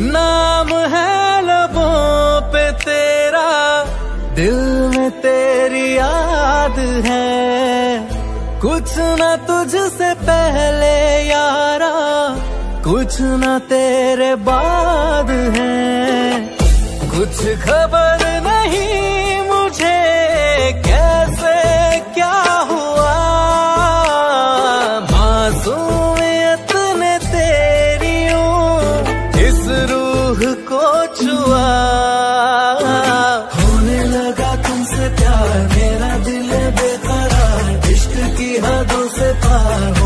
नाम है लबों पे तेरा, दिल में तेरी याद है। कुछ न तुझसे पहले यारा, कुछ न तेरे बाद है। कुछ खबर नहीं मुझको छुआ। होने लगा तुमसे प्यार मेरा दिल बेकरार इश्क की हदों से पार।